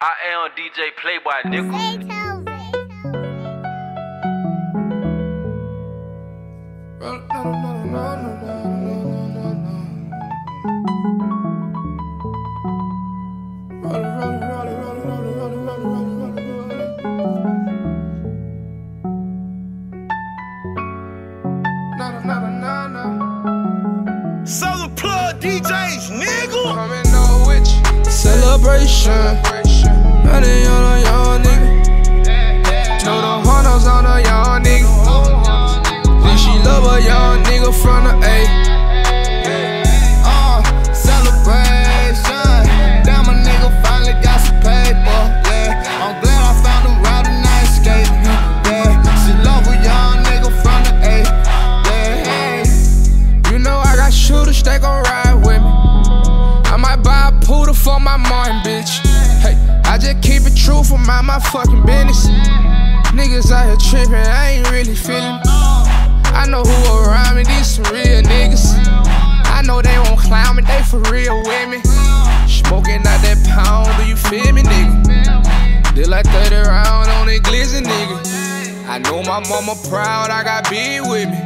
I am DJ Playboy, nigga. Southern Plug DJs, nigga. Coming over with you. Celebration. From the A. Uh, celebration. Damn, a nigga finally got some paper. Yeah, I'm glad I found. Yeah, she love a young nigga from the A. Yeah. You know I got shooters, they gon' ride with me. I might buy a poodle for my bitch. Hey, I just keep it my, my fucking business. Niggas out here trippin', I ain't really feelin'. I know who around me, these some real niggas. I know they won't clown me, they for real with me. Smoking out that pound, do you feel me, nigga? Did like 30 round on that glizzy, nigga. I know my mama proud, I got big with me.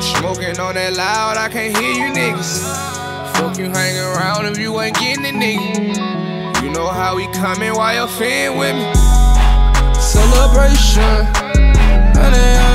Smoking on that loud, I can't hear you niggas. Fuck you hanging around if you ain't getting it, nigga. You know how we coming while you're fin with me. Celebration. Honey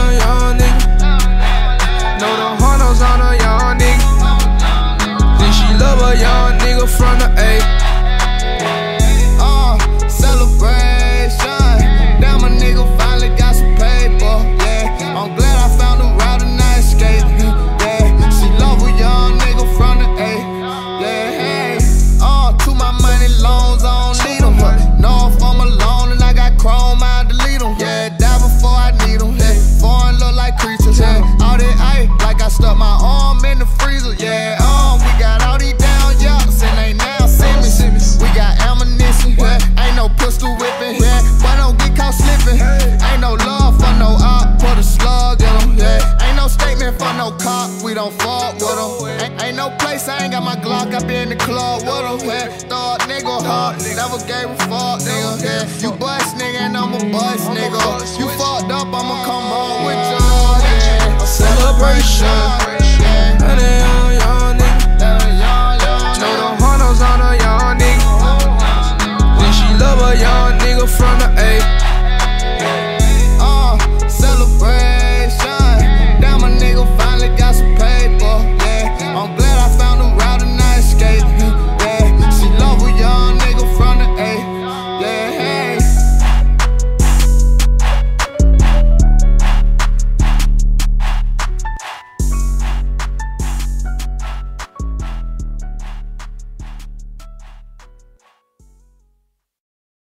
Glock, I be in the club with 'em, yeah. Thought nigga hard, never gave a fuck, nigga, yeah. You bust nigga and I'm a bust nigga. You fucked up, I'ma come home with you, yeah. Celebration. Honey on a young nigga. Know the hunters on a nigga. Think she love a young nigga from the A.